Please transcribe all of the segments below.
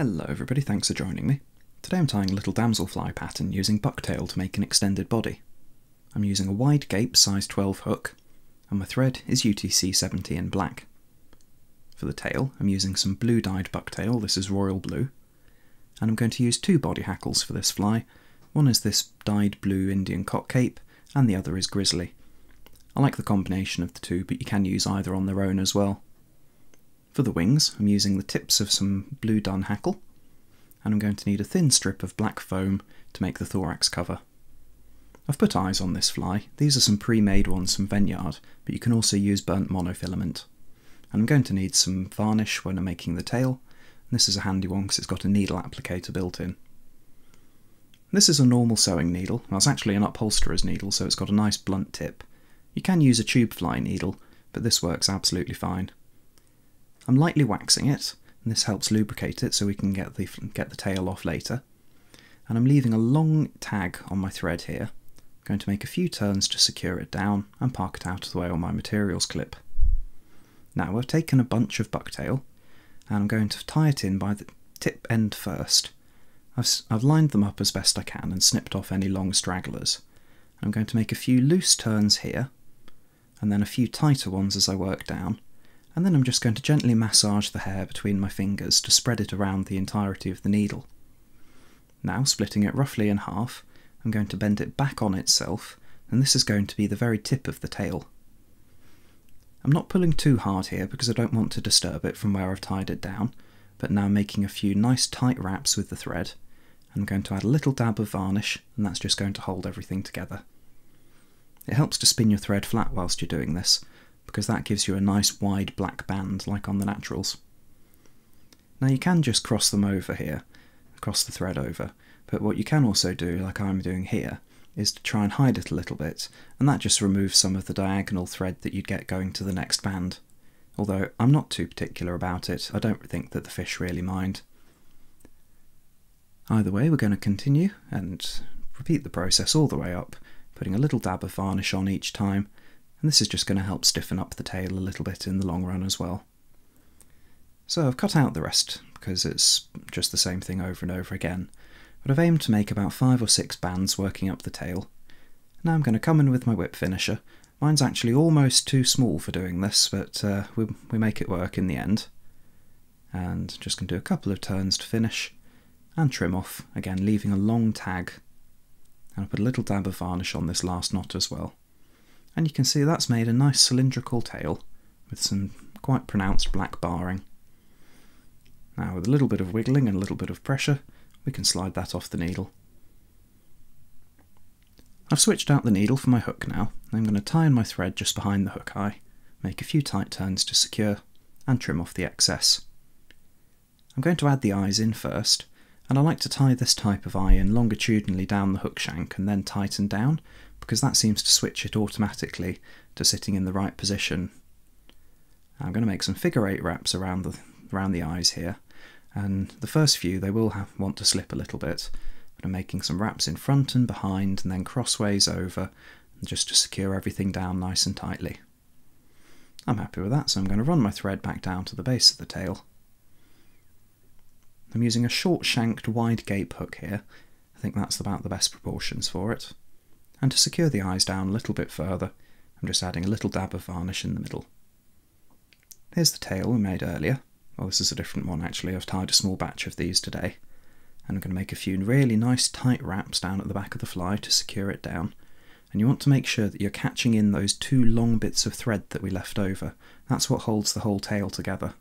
Hello everybody, thanks for joining me. Today I'm tying a little damselfly pattern using bucktail to make an extended body. I'm using a wide gape size 12 hook, and my thread is UTC 70 in black. For the tail, I'm using some blue dyed bucktail, this is royal blue, and I'm going to use two body hackles for this fly. One is this dyed blue Indian cock cape, and the other is grizzly. I like the combination of the two, but you can use either on their own as well. For the wings, I'm using the tips of some blue dun hackle, and I'm going to need a thin strip of black foam to make the thorax cover. I've put eyes on this fly. These are some pre-made ones from Veniard, but you can also use burnt monofilament. And I'm going to need some varnish when I'm making the tail. And this is a handy one because it's got a needle applicator built in. This is a normal sewing needle. Well, it's actually an upholsterer's needle, so it's got a nice blunt tip. You can use a tube fly needle, but this works absolutely fine. I'm lightly waxing it, and this helps lubricate it so we can get the, get the tail off later. And I'm leaving a long tag on my thread here. I'm going to make a few turns to secure it down and park it out of the way on my materials clip. Now I've taken a bunch of bucktail and I'm going to tie it in by the tip end first. I've, I've lined them up as best I can and snipped off any long stragglers. I'm going to make a few loose turns here and then a few tighter ones as I work down and then I'm just going to gently massage the hair between my fingers to spread it around the entirety of the needle. Now, splitting it roughly in half, I'm going to bend it back on itself, and this is going to be the very tip of the tail. I'm not pulling too hard here because I don't want to disturb it from where I've tied it down, but now making a few nice tight wraps with the thread. I'm going to add a little dab of varnish, and that's just going to hold everything together. It helps to spin your thread flat whilst you're doing this, because that gives you a nice wide black band like on the naturals. Now you can just cross them over here, cross the thread over, but what you can also do, like I'm doing here, is to try and hide it a little bit, and that just removes some of the diagonal thread that you'd get going to the next band. Although I'm not too particular about it, I don't think that the fish really mind. Either way, we're going to continue and repeat the process all the way up, putting a little dab of varnish on each time, and this is just going to help stiffen up the tail a little bit in the long run as well. So I've cut out the rest because it's just the same thing over and over again, but I've aimed to make about five or six bands working up the tail. Now I'm going to come in with my whip finisher. Mine's actually almost too small for doing this, but uh, we, we make it work in the end. And just going to do a couple of turns to finish and trim off, again leaving a long tag. And I'll put a little dab of varnish on this last knot as well and you can see that's made a nice cylindrical tail with some quite pronounced black barring. Now with a little bit of wiggling and a little bit of pressure we can slide that off the needle. I've switched out the needle for my hook now. I'm going to tie in my thread just behind the hook eye, make a few tight turns to secure, and trim off the excess. I'm going to add the eyes in first, and I like to tie this type of eye in longitudinally down the hook shank and then tighten down because that seems to switch it automatically to sitting in the right position. I'm going to make some figure eight wraps around the around the eyes here, and the first few they will have, want to slip a little bit. But I'm making some wraps in front and behind, and then crossways over, just to secure everything down nice and tightly. I'm happy with that, so I'm going to run my thread back down to the base of the tail. I'm using a short shanked wide gape hook here. I think that's about the best proportions for it and to secure the eyes down a little bit further, I'm just adding a little dab of varnish in the middle. Here's the tail we made earlier. Well, this is a different one actually, I've tied a small batch of these today. And I'm going to make a few really nice tight wraps down at the back of the fly to secure it down. And you want to make sure that you're catching in those two long bits of thread that we left over. That's what holds the whole tail together.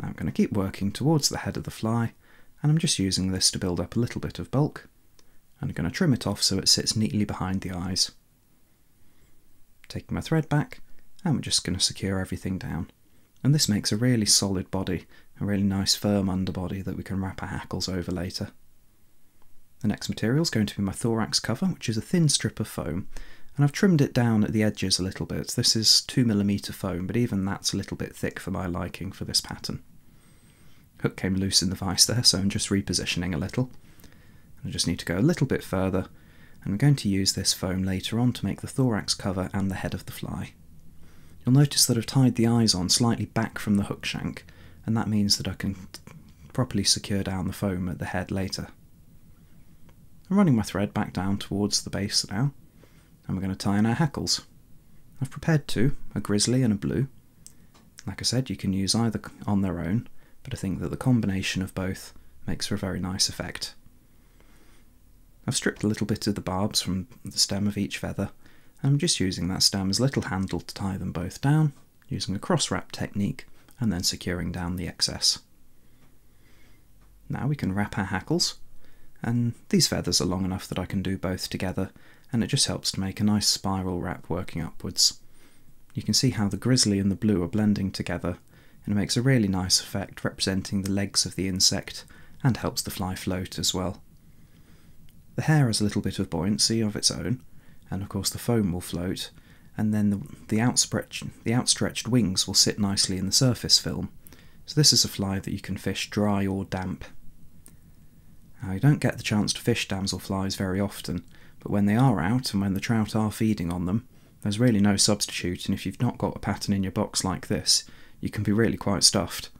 Now I'm going to keep working towards the head of the fly, and I'm just using this to build up a little bit of bulk. And I'm going to trim it off so it sits neatly behind the eyes. Taking my thread back, and we're just going to secure everything down. And this makes a really solid body, a really nice firm underbody that we can wrap our hackles over later. The next material is going to be my thorax cover, which is a thin strip of foam, and I've trimmed it down at the edges a little bit. This is 2mm foam, but even that's a little bit thick for my liking for this pattern. Hook came loose in the vise there, so I'm just repositioning a little. I just need to go a little bit further and I'm going to use this foam later on to make the thorax cover and the head of the fly. You'll notice that I've tied the eyes on slightly back from the hook shank and that means that I can properly secure down the foam at the head later. I'm running my thread back down towards the base now, and we're going to tie in our hackles. I've prepared two, a grizzly and a blue. Like I said, you can use either on their own, but I think that the combination of both makes for a very nice effect. I've stripped a little bit of the barbs from the stem of each feather, and I'm just using that stem as a little handle to tie them both down, using a cross wrap technique, and then securing down the excess. Now we can wrap our hackles, and these feathers are long enough that I can do both together, and it just helps to make a nice spiral wrap working upwards. You can see how the grizzly and the blue are blending together, and it makes a really nice effect representing the legs of the insect, and helps the fly float as well. The hair has a little bit of buoyancy of its own, and of course the foam will float, and then the, the, outstretched, the outstretched wings will sit nicely in the surface film. So this is a fly that you can fish dry or damp. Now, you don't get the chance to fish damselflies very often, but when they are out and when the trout are feeding on them, there's really no substitute, and if you've not got a pattern in your box like this, you can be really quite stuffed.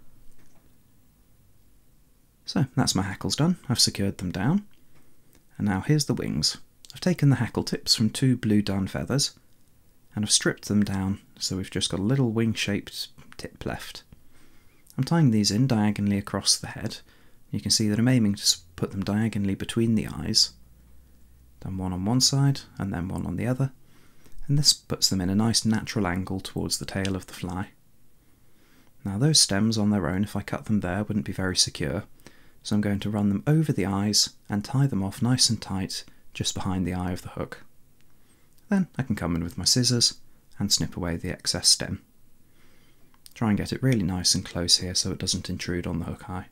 So that's my hackles done, I've secured them down. And now here's the wings. I've taken the hackle tips from two blue dun feathers, and I've stripped them down so we've just got a little wing-shaped tip left. I'm tying these in diagonally across the head. You can see that I'm aiming to put them diagonally between the eyes. Then one on one side and then one on the other. And this puts them in a nice natural angle towards the tail of the fly. Now those stems on their own, if I cut them there, wouldn't be very secure. So I'm going to run them over the eyes and tie them off nice and tight just behind the eye of the hook. Then I can come in with my scissors and snip away the excess stem. Try and get it really nice and close here so it doesn't intrude on the hook eye.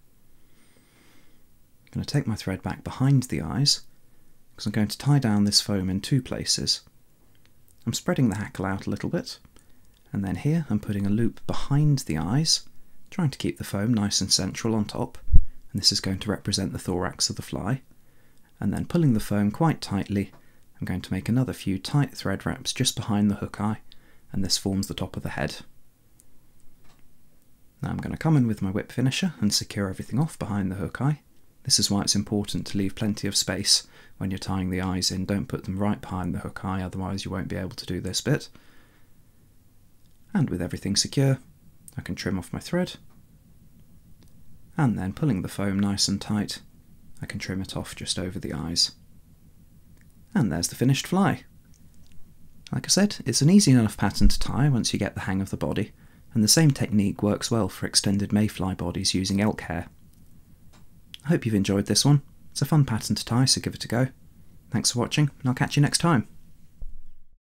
I'm going to take my thread back behind the eyes because I'm going to tie down this foam in two places. I'm spreading the hackle out a little bit and then here I'm putting a loop behind the eyes trying to keep the foam nice and central on top and this is going to represent the thorax of the fly and then pulling the foam quite tightly I'm going to make another few tight thread wraps just behind the hook eye and this forms the top of the head. Now I'm going to come in with my whip finisher and secure everything off behind the hook eye. This is why it's important to leave plenty of space when you're tying the eyes in. Don't put them right behind the hook eye, otherwise you won't be able to do this bit. And with everything secure, I can trim off my thread. And then pulling the foam nice and tight, I can trim it off just over the eyes. And there's the finished fly. Like I said, it's an easy enough pattern to tie once you get the hang of the body, and the same technique works well for extended mayfly bodies using elk hair. I hope you've enjoyed this one. It's a fun pattern to tie, so give it a go. Thanks for watching, and I'll catch you next time.